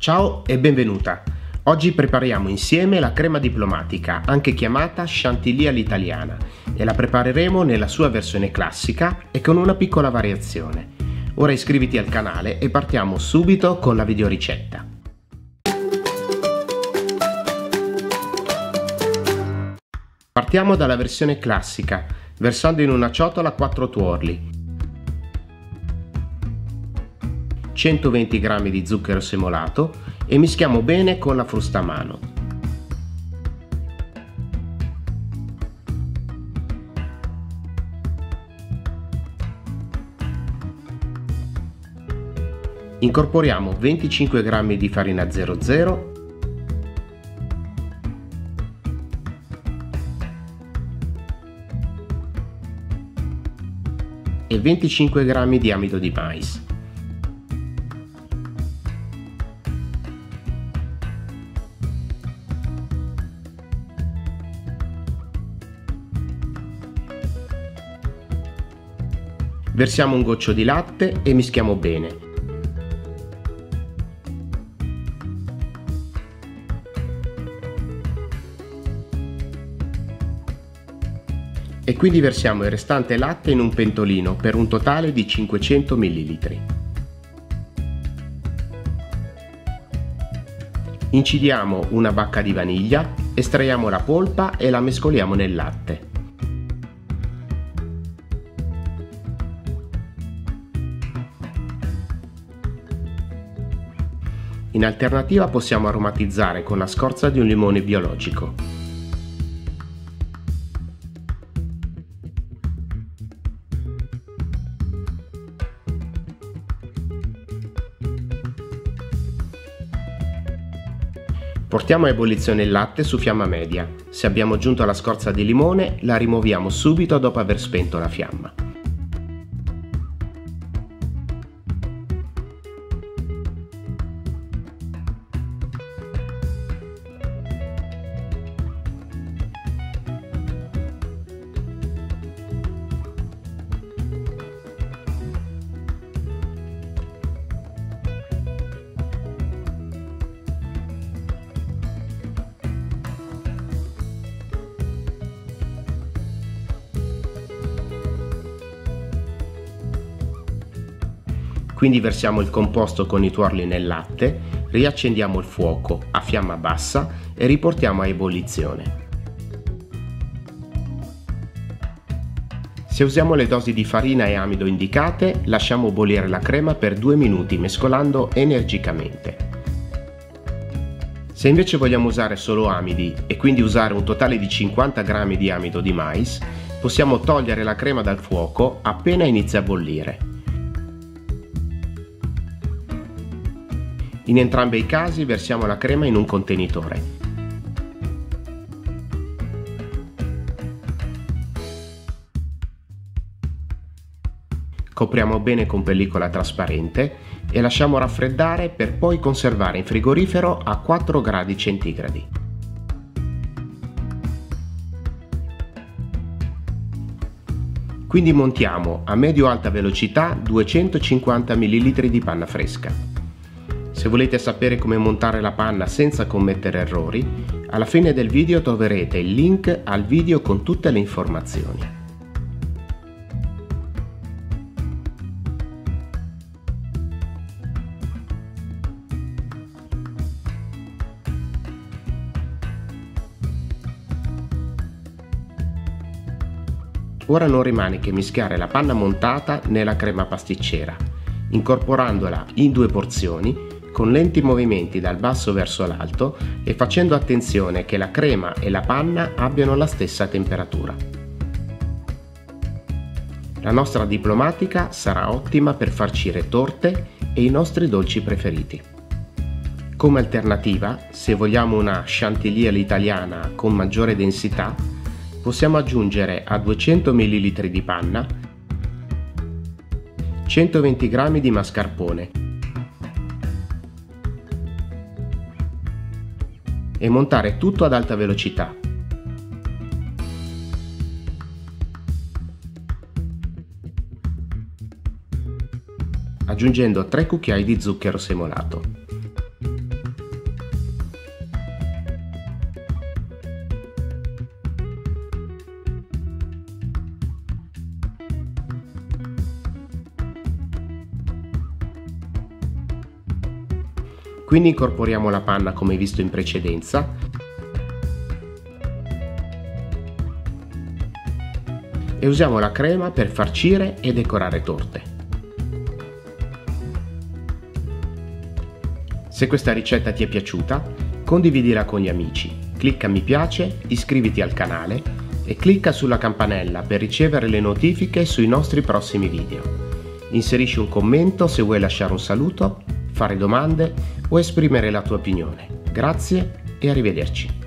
Ciao e benvenuta! Oggi prepariamo insieme la crema diplomatica, anche chiamata chantilly all'italiana, e la prepareremo nella sua versione classica e con una piccola variazione. Ora iscriviti al canale e partiamo subito con la videoricetta. Partiamo dalla versione classica, versando in una ciotola 4 tuorli, 120 g di zucchero semolato e mischiamo bene con la frustamano. Incorporiamo 25 g di farina 00 e 25 g di amido di mais. Versiamo un goccio di latte e mischiamo bene. E quindi versiamo il restante latte in un pentolino per un totale di 500 ml. Incidiamo una bacca di vaniglia, estraiamo la polpa e la mescoliamo nel latte. In alternativa possiamo aromatizzare con la scorza di un limone biologico. Portiamo a ebollizione il latte su fiamma media. Se abbiamo aggiunto la scorza di limone, la rimuoviamo subito dopo aver spento la fiamma. Quindi versiamo il composto con i tuorli nel latte, riaccendiamo il fuoco a fiamma bassa e riportiamo a ebollizione. Se usiamo le dosi di farina e amido indicate, lasciamo bollire la crema per 2 minuti mescolando energicamente. Se invece vogliamo usare solo amidi e quindi usare un totale di 50 g di amido di mais, possiamo togliere la crema dal fuoco appena inizia a bollire. In entrambi i casi versiamo la crema in un contenitore. Copriamo bene con pellicola trasparente e lasciamo raffreddare per poi conservare in frigorifero a 4 gradi centigradi. Quindi montiamo a medio-alta velocità 250 ml di panna fresca. Se volete sapere come montare la panna senza commettere errori, alla fine del video troverete il link al video con tutte le informazioni. Ora non rimane che mischiare la panna montata nella crema pasticcera, incorporandola in due porzioni con lenti movimenti dal basso verso l'alto e facendo attenzione che la crema e la panna abbiano la stessa temperatura. La nostra diplomatica sarà ottima per farcire torte e i nostri dolci preferiti. Come alternativa, se vogliamo una chantilly all'italiana con maggiore densità, possiamo aggiungere a 200 ml di panna 120 g di mascarpone e montare tutto ad alta velocità. aggiungendo 3 cucchiai di zucchero semolato. Quindi incorporiamo la panna come visto in precedenza e usiamo la crema per farcire e decorare torte. Se questa ricetta ti è piaciuta, condividila con gli amici, clicca mi piace, iscriviti al canale e clicca sulla campanella per ricevere le notifiche sui nostri prossimi video. Inserisci un commento se vuoi lasciare un saluto, fare domande o esprimere la tua opinione. Grazie e arrivederci.